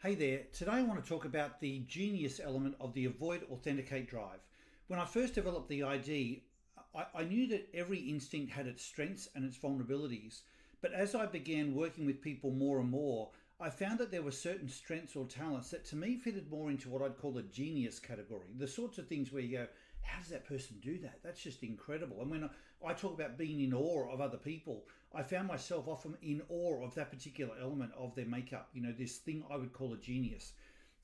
Hey there, today I want to talk about the genius element of the Avoid Authenticate Drive. When I first developed the ID, I, I, knew that every instinct had its strengths and its vulnerabilities. But as I began working with people more and more, I found that there were certain strengths or talents that to me fitted more into what I'd call the genius category. The sorts of things where you go, how does that person do that? That's just incredible. And when I talk about being in awe of other people, I found myself often in awe of that particular element of their makeup, you know, this thing I would call a genius.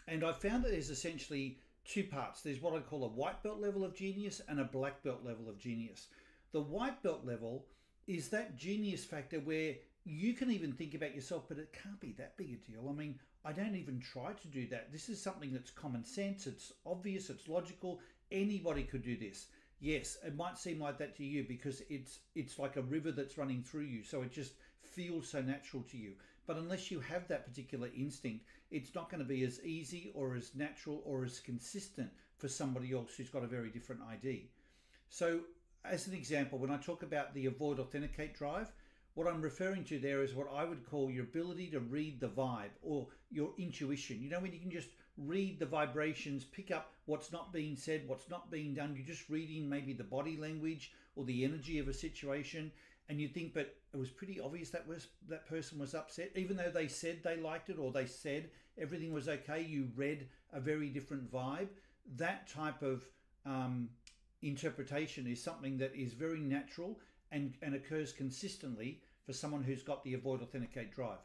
And I found that there's essentially two parts. There's what I call a white belt level of genius and a black belt level of genius. The white belt level is that genius factor where you can even think about yourself, but it can't be that big a deal. I mean, I don't even try to do that. This is something that's common sense, it's obvious, it's logical. Anybody could do this. Yes, it might seem like that to you because it's it's like a river that's running through you, so it just feels so natural to you. But unless you have that particular instinct, it's not going to be as easy or as natural or as consistent for somebody else who's got a very different ID. So, as an example, when I talk about the avoid authenticate drive, what I'm referring to there is what I would call your ability to read the vibe or your intuition. You know, when you can just read the vibrations, pick up what's not being said, what's not being done. You're just reading maybe the body language or the energy of a situation, and you think, but it was pretty obvious that was that person was upset, even though they said they liked it or they said everything was okay. You read a very different vibe. That type of um, interpretation is something that is very natural and, and occurs consistently for someone who's got the avoid authenticate drive.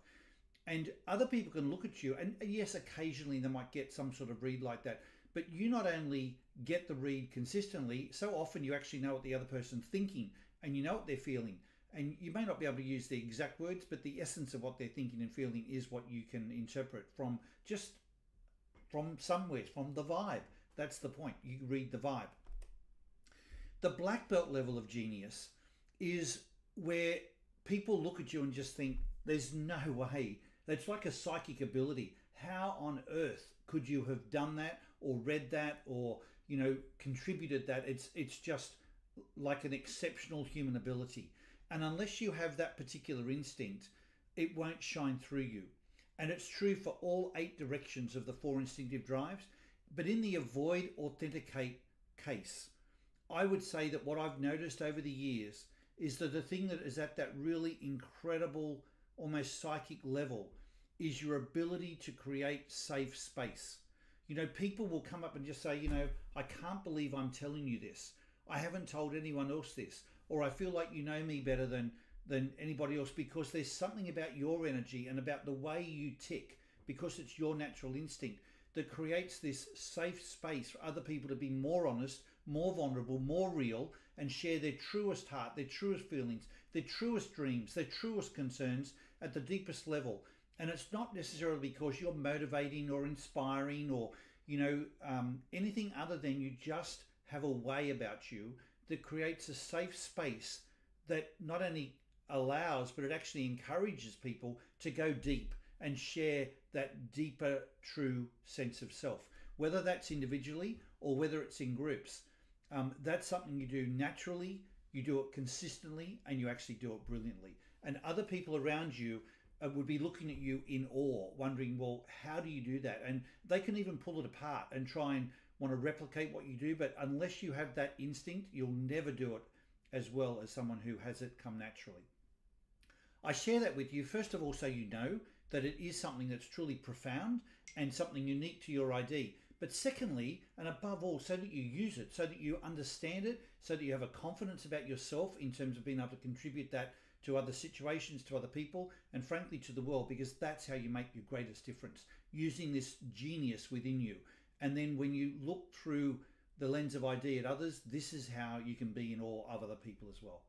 And other people can look at you, and yes, occasionally they might get some sort of read like that, but you not only get the read consistently, so often you actually know what the other person's thinking and you know what they're feeling. And you may not be able to use the exact words, but the essence of what they're thinking and feeling is what you can interpret from just from somewhere, from the vibe. That's the point. You read the vibe. The black belt level of genius is where people look at you and just think, there's no way. It's like a psychic ability. How on earth could you have done that or read that or, you know, contributed that? It's it's just like an exceptional human ability. And unless you have that particular instinct, it won't shine through you. And it's true for all eight directions of the four instinctive drives. But in the avoid authenticate case, I would say that what I've noticed over the years is that the thing that is at that really incredible, almost psychic level is your ability to create safe space. You know, people will come up and just say, you know, I can't believe I'm telling you this. I haven't told anyone else this, or I feel like you know me better than than anybody else because there's something about your energy and about the way you tick because it's your natural instinct that creates this safe space for other people to be more honest, more vulnerable, more real, and share their truest heart, their truest feelings, their truest dreams, their truest concerns at the deepest level. And it's not necessarily because you're motivating or inspiring or, you know, um, anything other than you just have a way about you that creates a safe space that not only allows, but it actually encourages people to go deep and share that deeper, true sense of self. Whether that's individually or whether it's in groups, um, that's something you do naturally, you do it consistently, and you actually do it brilliantly. And other people around you uh, would be looking at you in awe, wondering, well, how do you do that? And they can even pull it apart and try and want to replicate what you do. But unless you have that instinct, you'll never do it as well as someone who has it come naturally. I share that with you, first of all, so you know that it is something that's truly profound and something unique to your ID. But secondly, and above all, so that you use it, so that you understand it, so that you have a confidence about yourself in terms of being able to contribute that to other situations, to other people, and frankly to the world, because that's how you make your greatest difference, using this genius within you. And then when you look through the lens of ID at others, this is how you can be in awe of other people as well.